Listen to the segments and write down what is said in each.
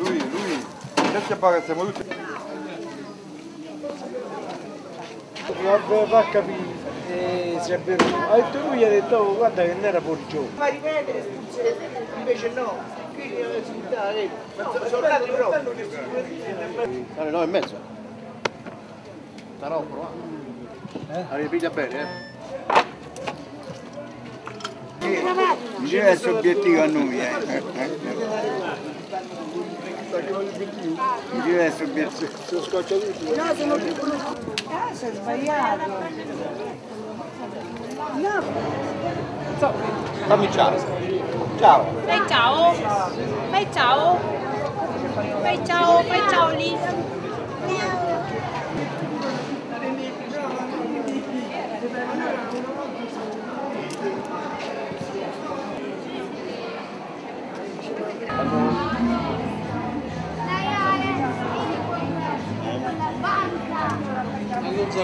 Lui, lui, adesso paga siamo tutti. Non va a capire eh, se è vero. Ha detto lui, gli ha detto oh, guarda che non era fuori gioco. Ma ripetere, invece no. Quindi non si dà, vedi. Ma sono soldati proprio. Alle nove e mezza. Sarà un provato. Eh? Allora, piglia bene, eh. Diverso obiettivo a noi, eh. Diverso obiettivo. No, sono più Ah, sei sbagliato. No. Fammi ciao. Ciao. Fai ciao. Fai ciao. Fai ciao, fai ciao lì.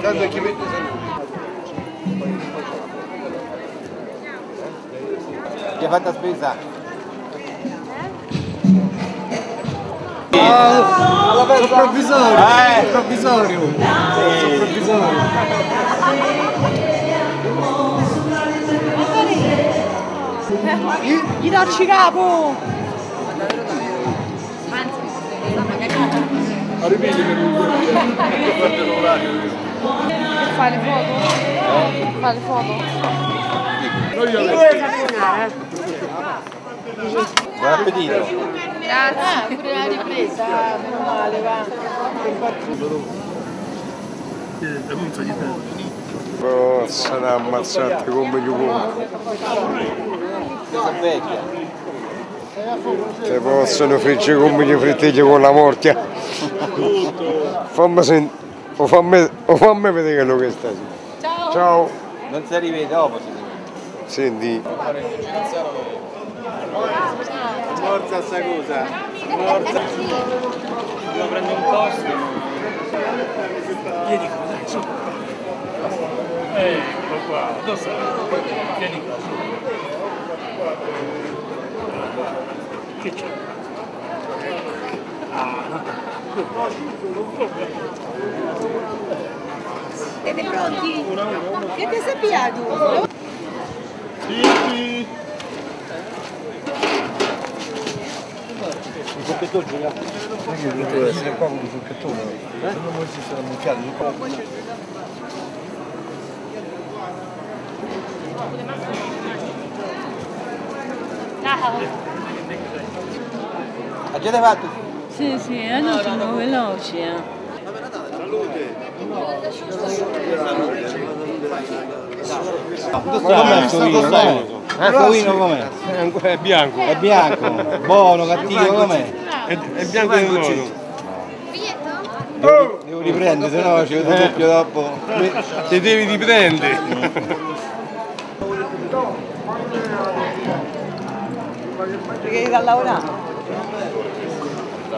Tanto chi mette Chi ha fatto spesa? Provvisorio, Eh. provvisorio. Provvisorio. Gli dacci capo. Fare foto? Fare foto? Buon appetito. Grazie. Pure la ripresa. Meno male, va. Possono ammazzarti come gli uomini. È vecchia. Te possono friggere come gli frittigli con la mortia. Fammi sen- o fammi, o fammi vedere quello che sta. Ciao. Ciao. Non si rivede dopo. si Senti, Forza sta cosa. Forza. Devo prendere un posto. Ecco qua, dove sei? Vieni qua. Che c'è? Siete pronti? Siete sappiati? Sì, Un cocchettone giocato. Non è che dovete essere qua con un cocchettone. Eh? Se no voi si sarà mucchiati di qua. Ciao. A che ne va tu? Sì, sì, adesso sono veloci. Eh. Com'è il suo vino? Com'è? Com'è? È bianco. È bianco, buono, cattivo com'è? È, è bianco e buono. Devo, devo riprendere, se no ci vedo doppio dopo. Ti devi riprendere. Perché devi da lavorare.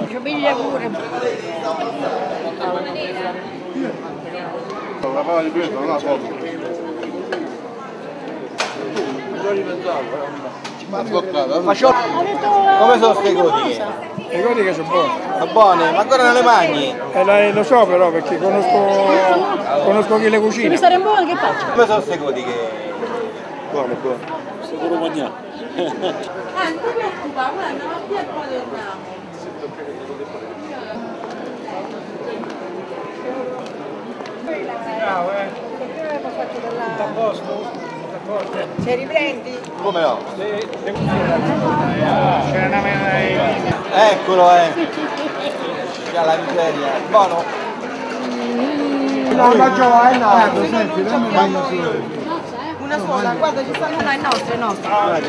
Ci piglia pure. La palla di peso, non la foto. Come sono queste gotiche? Le cose sono buone. Sono buone, ma ancora non le mangi? Eh, la- lo so però perché conosco, conosco chi le cucina. Mi stare buono che faccio? Come sono queste gotiche? Buone, buone. Sicuro mangiare. Se riprendi? Come no? Eccolo eh! Già la miseria, buono! no, no, Giovanni, senti, dammi una Una sola, guarda ci stanno una, è nostra, è nostra.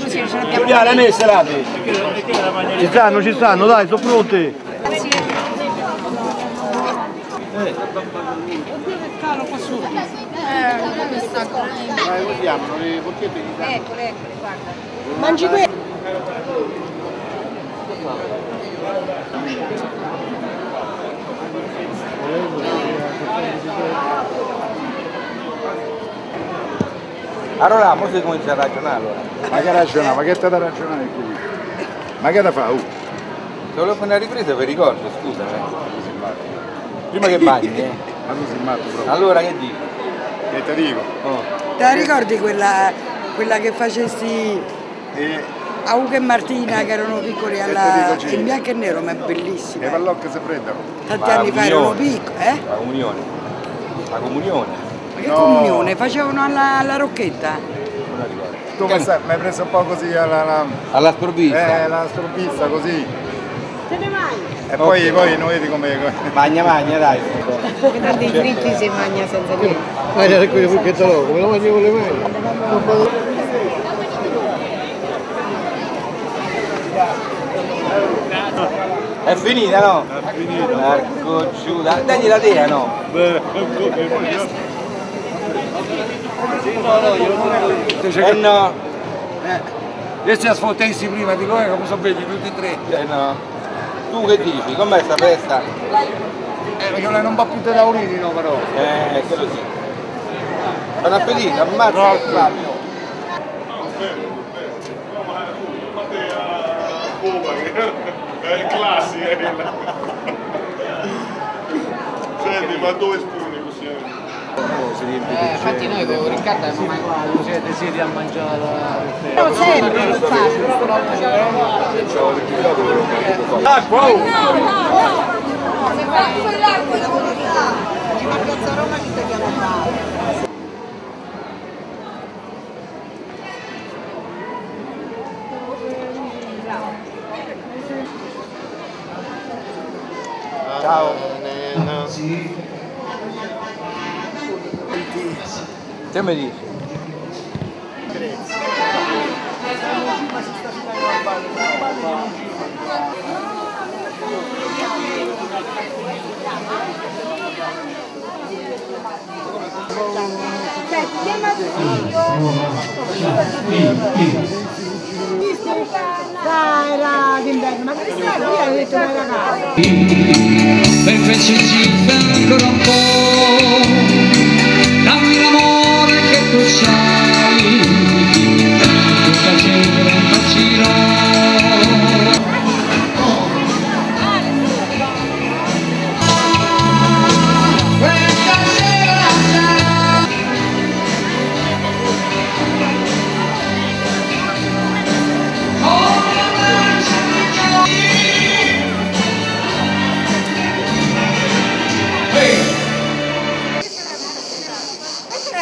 Così ce l'abbiamo. Giuliana, a me serate! Ci stanno, ci stanno, dai, sono pronti! Eh, come sta correndo? Ma come si chiamano le porchette di Eccole, eccole, guarda. Mangi quello. Allora, mo si comincia a ragionare allora. Ma che ragiona? Ma che te da ragionare qui? Ma che da fa? Uh? Volevo fare una ripresa per ricordo, scusa. eh. Prima che bagni, eh. Ma tu sei matto proprio. Allora che dici? Che ti dico? Te la ricordi quella, quella che facesti E a Ugo e Martina che erano piccoli alla, te dico, in bianco e nero, ma è le bellissima. pallocche si prendono. Tanti Ma anni fa erano piccoli, eh? La comunione. La comunione. Ma che No. comunione? Facevano alla, alla rocchetta? Non la ricordo. Tu mi hai preso un po' così alla, alla, Alla sprovvista. eh, la stropizza così. Te ne vai? E poi, poi non vedi come. Magna magna dai. Tanti fritti si mangia senza niente. Guarda qui il fucchetto loco, me lo mangio con le mani. È finita no? È finita. Marco giù, dagli la tea no? Eh no, E se ascoltassi prima di noi come sono belli tutti e tre. eh no. Tu che dici? Com'è sta festa? Eh, perché non è un po' più da tavolini no però. Eh, quello sì. Buon appetito, ammazza che Fabio. È classica Senti, ma dove spuni così? Eh, infatti noi con Riccardo abbiamo mai Siete siete a mangiare Non sempre lo faccio. Acqua, oh! Se fai quell'acqua da volontà. A Piazza Roma ci tagliamo male. Ciao. Che mi dici? Dai, era d'inverno, ma quest'anno io ho detto che era caldo. per penserci ancora un po'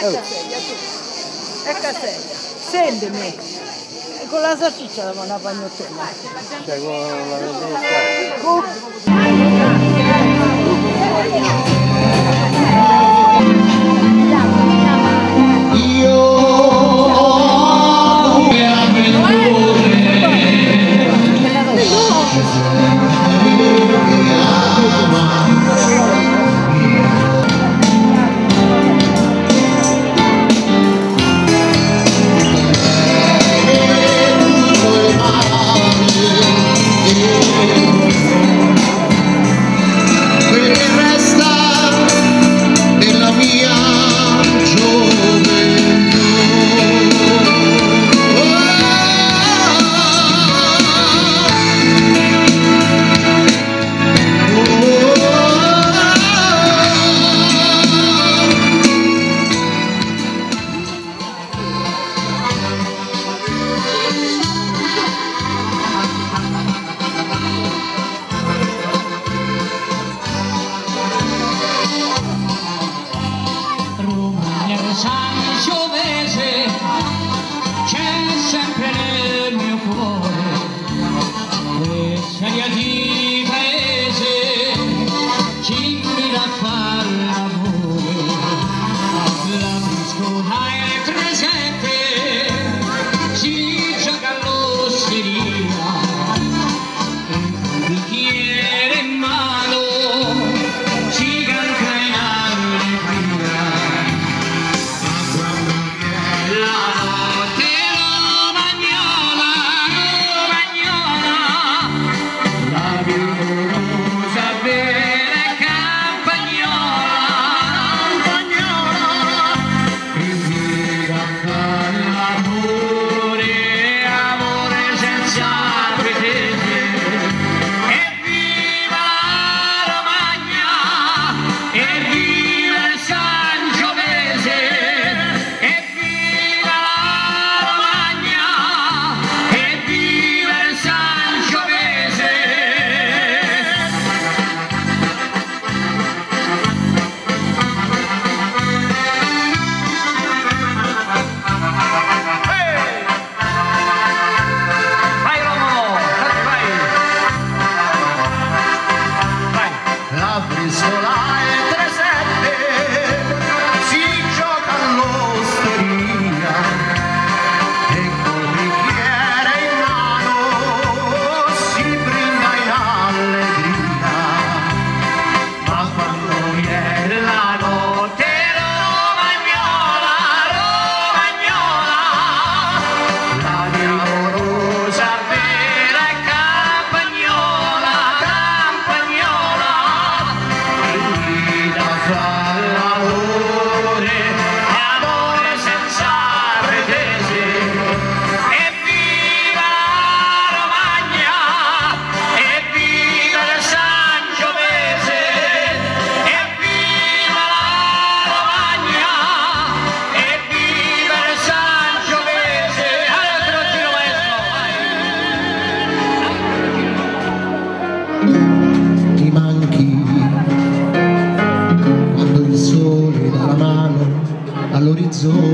Ecco a te. Sentimi. Con la salsiccia da una pagnottella. Cioè con la vedetta. Jesus.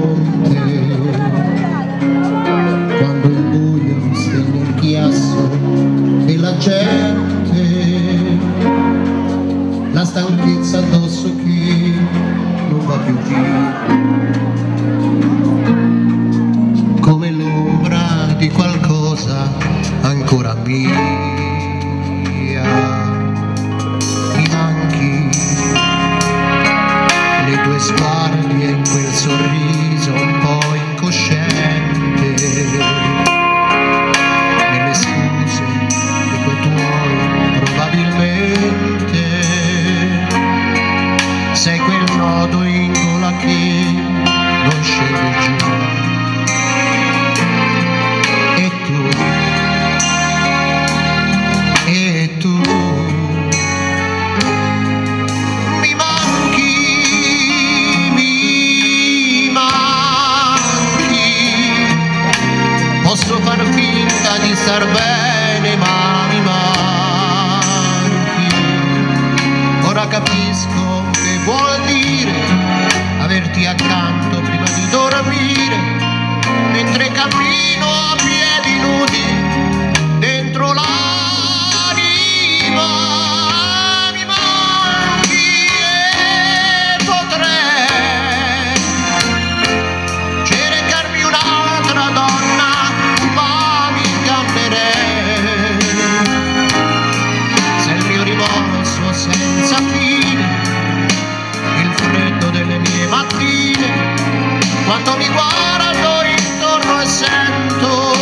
mi guardo intorno e sento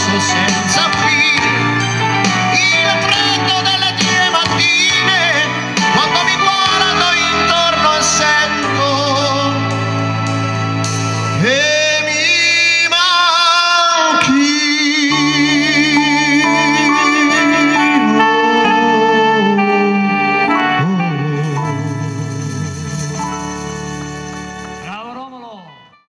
So and